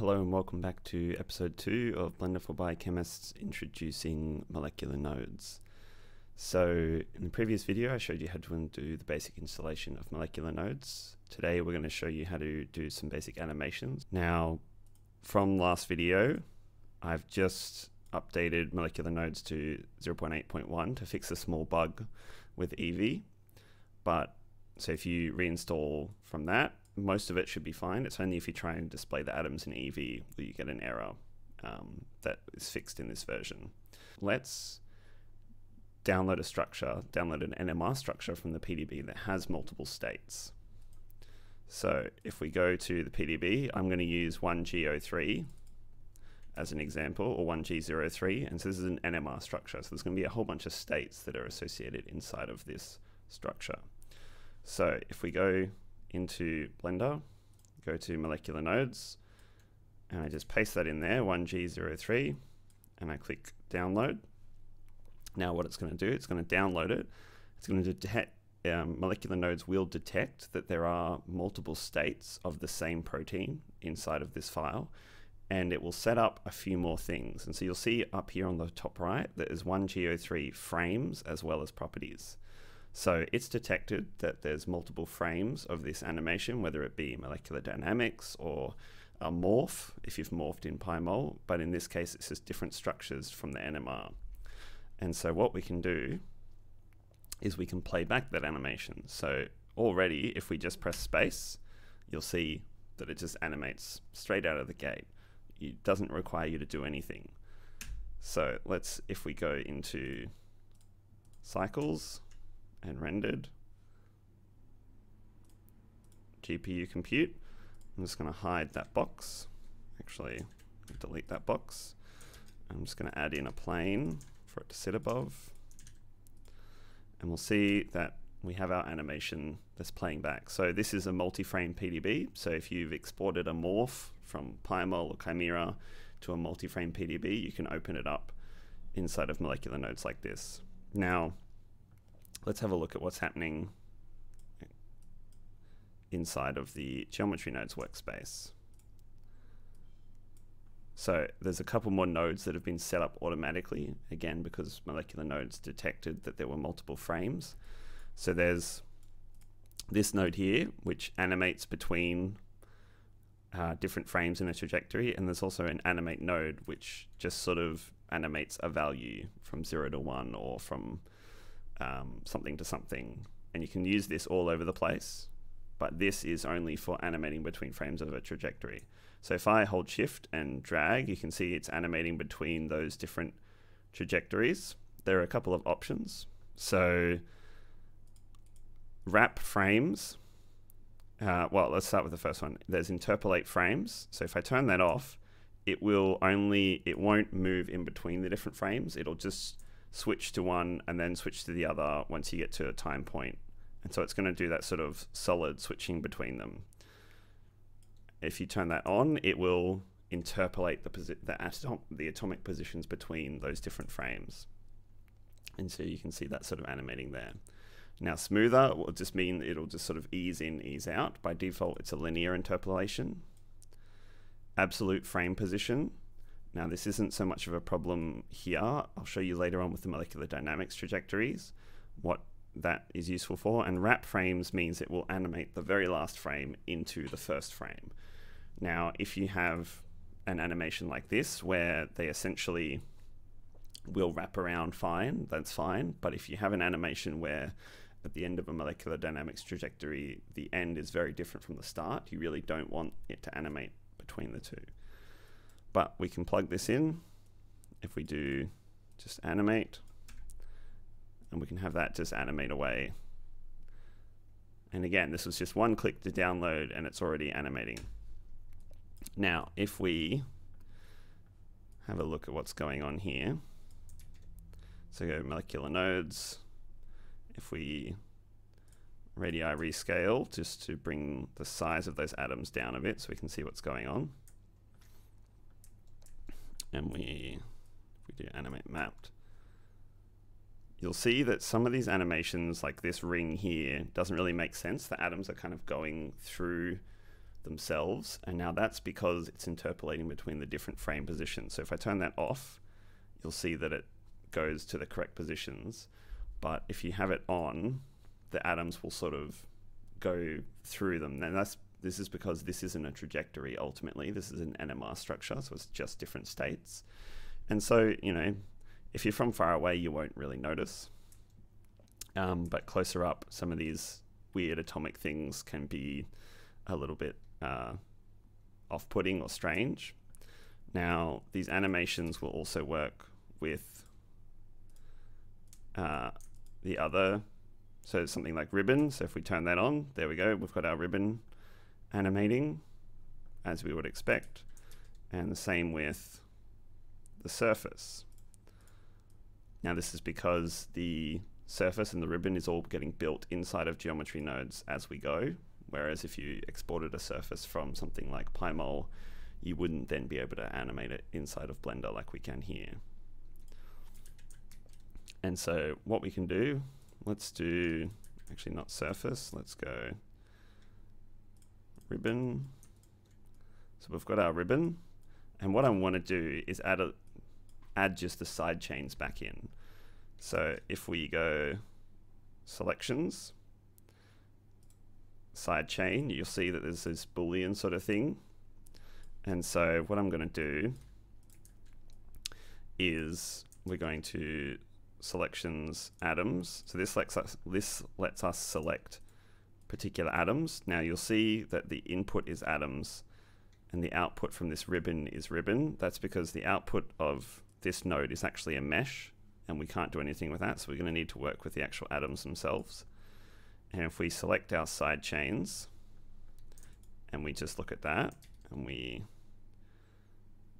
Hello and welcome back to episode 2 of Blender for Biochemists introducing molecular nodes. So in the previous video I showed you how to do the basic installation of molecular nodes. Today we're going to show you how to do some basic animations. Now from last video I've just updated molecular nodes to 0.8.1 to fix a small bug with Eevee but so if you reinstall from that most of it should be fine. It's only if you try and display the atoms in Eevee that you get an error um, that is fixed in this version. Let's download a structure, download an NMR structure from the PDB that has multiple states. So if we go to the PDB, I'm going to use 1G03 as an example, or 1G03, and so this is an NMR structure. So there's going to be a whole bunch of states that are associated inside of this structure. So if we go into Blender, go to molecular nodes, and I just paste that in there, 1G03, and I click download. Now what it's going to do, it's going to download it. It's going to detect, um, molecular nodes will detect that there are multiple states of the same protein inside of this file, and it will set up a few more things. And so you'll see up here on the top right, that is 1G03 frames as well as properties. So it's detected that there's multiple frames of this animation, whether it be molecular dynamics or a morph, if you've morphed in PyMol, but in this case it's just different structures from the NMR. And so what we can do is we can play back that animation. So already, if we just press space, you'll see that it just animates straight out of the gate. It doesn't require you to do anything. So let's, if we go into cycles, and rendered. GPU compute. I'm just going to hide that box. Actually, delete that box. I'm just going to add in a plane for it to sit above. And we'll see that we have our animation that's playing back. So this is a multi-frame PDB. So if you've exported a morph from PyMol or Chimera to a multi-frame PDB, you can open it up inside of molecular nodes like this. Now, let's have a look at what's happening inside of the geometry nodes workspace. So there's a couple more nodes that have been set up automatically, again, because molecular nodes detected that there were multiple frames. So there's this node here, which animates between uh, different frames in a trajectory, and there's also an animate node, which just sort of animates a value from 0 to 1 or from um, something to something, and you can use this all over the place, but this is only for animating between frames of a trajectory. So if I hold shift and drag, you can see it's animating between those different trajectories. There are a couple of options. So wrap frames, uh, well, let's start with the first one. There's interpolate frames. So if I turn that off, it will only, it won't move in between the different frames. It'll just switch to one and then switch to the other once you get to a time point. And so it's going to do that sort of solid switching between them. If you turn that on, it will interpolate the, the, the atomic positions between those different frames. And so you can see that sort of animating there. Now smoother will just mean it'll just sort of ease in, ease out. By default, it's a linear interpolation. Absolute frame position now this isn't so much of a problem here. I'll show you later on with the molecular dynamics trajectories what that is useful for. And wrap frames means it will animate the very last frame into the first frame. Now if you have an animation like this where they essentially will wrap around fine, that's fine. But if you have an animation where at the end of a molecular dynamics trajectory, the end is very different from the start, you really don't want it to animate between the two. But we can plug this in if we do just animate and we can have that just animate away. And again, this was just one click to download and it's already animating. Now, if we have a look at what's going on here, so go molecular nodes, if we radii rescale just to bring the size of those atoms down a bit so we can see what's going on and we, if we do animate mapped, you'll see that some of these animations, like this ring here, doesn't really make sense. The atoms are kind of going through themselves. And now that's because it's interpolating between the different frame positions. So if I turn that off, you'll see that it goes to the correct positions. But if you have it on, the atoms will sort of go through them. And that's this is because this isn't a trajectory ultimately. This is an NMR structure, so it's just different states. And so, you know, if you're from far away, you won't really notice. Um, but closer up, some of these weird atomic things can be a little bit uh, off putting or strange. Now, these animations will also work with uh, the other, so something like ribbon. So if we turn that on, there we go, we've got our ribbon animating as we would expect. And the same with the surface. Now this is because the surface and the ribbon is all getting built inside of geometry nodes as we go. Whereas if you exported a surface from something like PyMol, you wouldn't then be able to animate it inside of Blender like we can here. And so what we can do, let's do, actually not surface, let's go ribbon. So we've got our ribbon. And what I want to do is add a, add just the side chains back in. So if we go selections, side chain, you'll see that there's this boolean sort of thing. And so what I'm going to do is we're going to selections atoms. So this lets us this lets us select particular atoms. Now you'll see that the input is atoms and the output from this ribbon is ribbon. That's because the output of this node is actually a mesh and we can't do anything with that. So we're going to need to work with the actual atoms themselves. And if we select our side chains and we just look at that and we,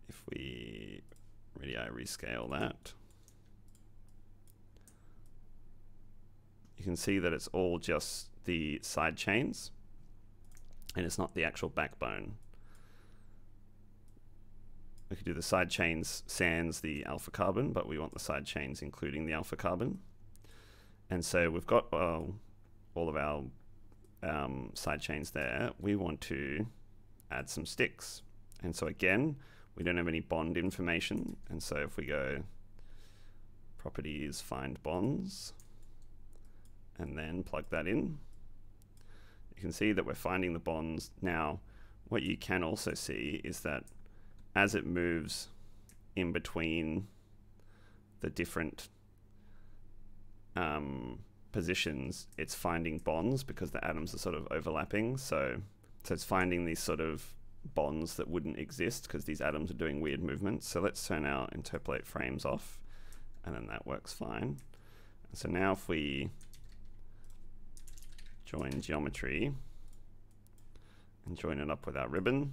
if we radii rescale that, you can see that it's all just the side chains and it's not the actual backbone. We could do the side chains sans the alpha carbon, but we want the side chains including the alpha carbon. And so we've got all of our um, side chains there. We want to add some sticks. And so again, we don't have any bond information. And so if we go properties, find bonds, and then plug that in, you can see that we're finding the bonds. Now, what you can also see is that as it moves in between the different um, positions, it's finding bonds because the atoms are sort of overlapping. So, so it's finding these sort of bonds that wouldn't exist because these atoms are doing weird movements. So let's turn our interpolate frames off and then that works fine. So now if we join geometry and join it up with our ribbon.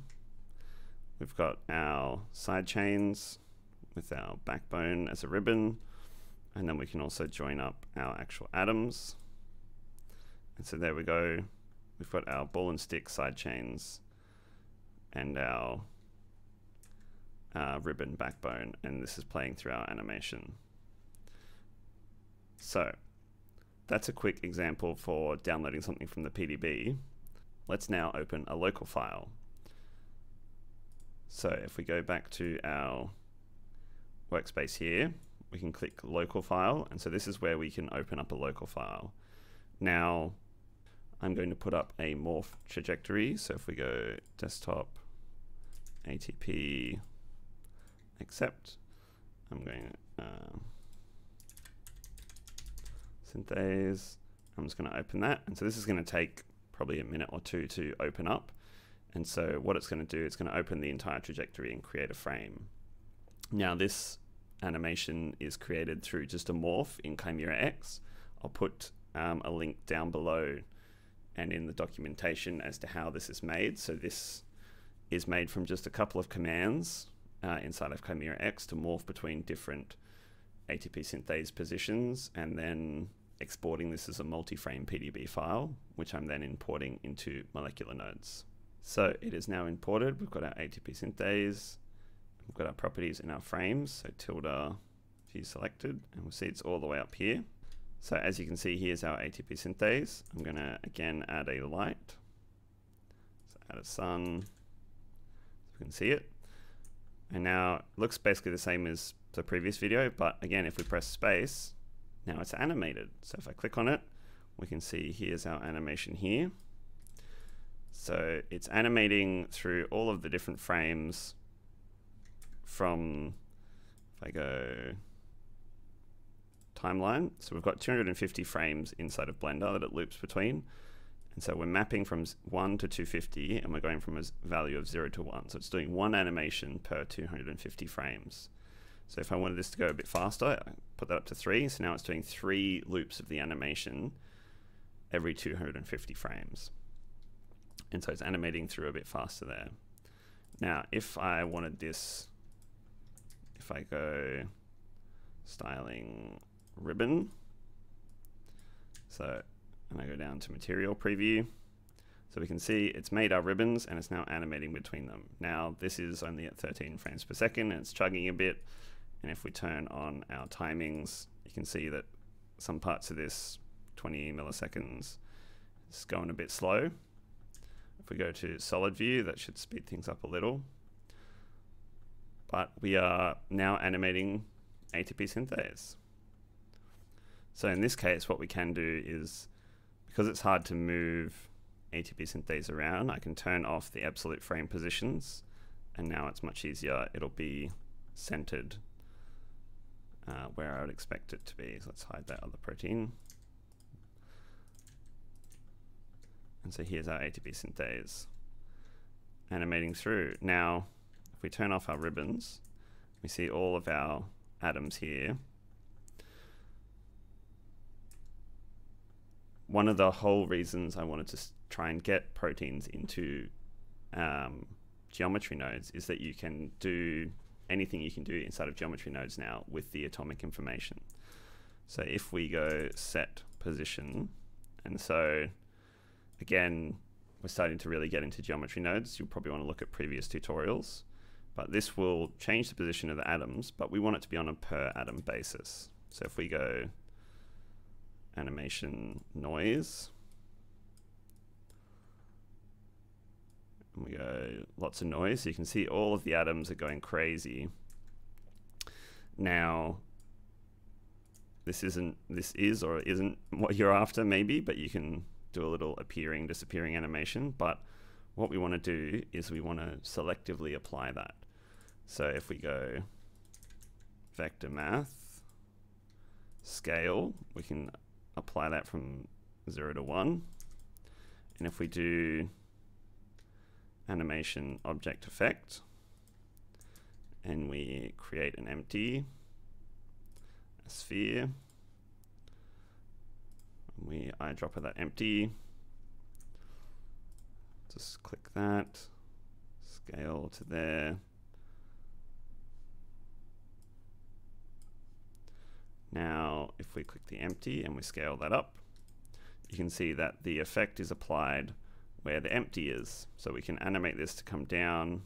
We've got our side chains with our backbone as a ribbon and then we can also join up our actual atoms. And so there we go. We've got our ball and stick side chains and our uh, ribbon backbone and this is playing through our animation. So that's a quick example for downloading something from the PDB. Let's now open a local file. So if we go back to our workspace here, we can click local file. And so this is where we can open up a local file. Now, I'm going to put up a morph trajectory. So if we go desktop, ATP, accept, I'm going to uh, synthase. I'm just going to open that. And so this is going to take probably a minute or two to open up. And so what it's going to do, it's going to open the entire trajectory and create a frame. Now this animation is created through just a morph in ChimeraX. I'll put um, a link down below and in the documentation as to how this is made. So this is made from just a couple of commands uh, inside of ChimeraX to morph between different ATP synthase positions and then exporting this as a multi-frame PDB file, which I'm then importing into molecular nodes. So it is now imported. We've got our ATP synthase. We've got our properties in our frames. So tilde view selected, and we'll see it's all the way up here. So as you can see, here's our ATP synthase. I'm going to again add a light. So add a sun, so we can see it. And now it looks basically the same as the previous video, but again, if we press space, now it's animated. So if I click on it, we can see here's our animation here. So it's animating through all of the different frames from, if I go timeline, so we've got 250 frames inside of Blender that it loops between. And so we're mapping from 1 to 250 and we're going from a value of 0 to 1. So it's doing one animation per 250 frames. So if I wanted this to go a bit faster, I put that up to 3. So now it's doing 3 loops of the animation every 250 frames. And so it's animating through a bit faster there. Now, if I wanted this, if I go styling ribbon, so, and I go down to material preview, so we can see it's made our ribbons and it's now animating between them. Now, this is only at 13 frames per second and it's chugging a bit. And if we turn on our timings, you can see that some parts of this 20 milliseconds is going a bit slow. If we go to solid view, that should speed things up a little. But we are now animating ATP synthase. So in this case, what we can do is, because it's hard to move ATP synthase around, I can turn off the absolute frame positions, and now it's much easier. It'll be centered uh, where I would expect it to be. So let's hide that other protein. And so here's our ATP synthase animating through. Now, if we turn off our ribbons, we see all of our atoms here. One of the whole reasons I wanted to try and get proteins into um, geometry nodes is that you can do anything you can do inside of geometry nodes now with the atomic information. So if we go set position, and so again, we're starting to really get into geometry nodes. You'll probably want to look at previous tutorials. But this will change the position of the atoms, but we want it to be on a per atom basis. So if we go animation noise, and we go lots of noise, so you can see all of the atoms are going crazy. Now, this isn't, this is or isn't what you're after maybe, but you can do a little appearing, disappearing animation, but what we want to do is we want to selectively apply that. So if we go vector math, scale, we can apply that from 0 to 1. And if we do animation object effect, and we create an empty sphere, we eyedropper that empty. Just click that, scale to there. Now, if we click the empty and we scale that up, you can see that the effect is applied where the empty is. So we can animate this to come down.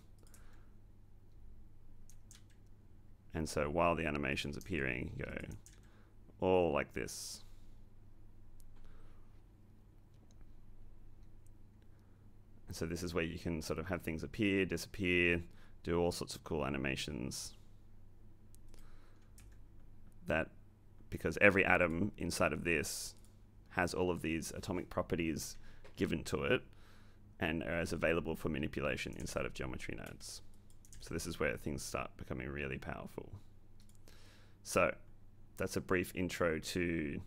And so while the animation's appearing, go all like this. And so this is where you can sort of have things appear, disappear, do all sorts of cool animations that because every atom inside of this has all of these atomic properties given to it and are as available for manipulation inside of geometry nodes. So this is where things start becoming really powerful. So that's a brief intro to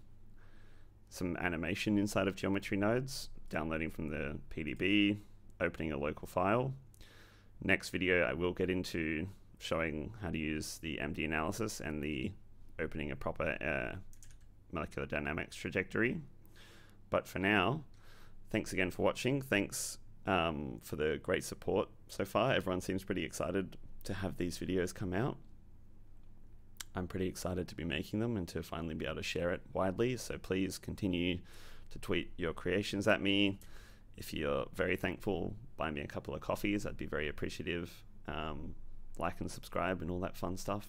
some animation inside of geometry nodes, downloading from the PDB, opening a local file. Next video, I will get into showing how to use the MD analysis and the opening a proper uh, molecular dynamics trajectory. But for now, thanks again for watching. Thanks um, for the great support so far. Everyone seems pretty excited to have these videos come out. I'm pretty excited to be making them and to finally be able to share it widely. So please continue to tweet your creations at me. If you're very thankful, buy me a couple of coffees. I'd be very appreciative. Um, like and subscribe and all that fun stuff.